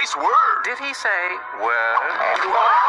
nice word. Did he say well?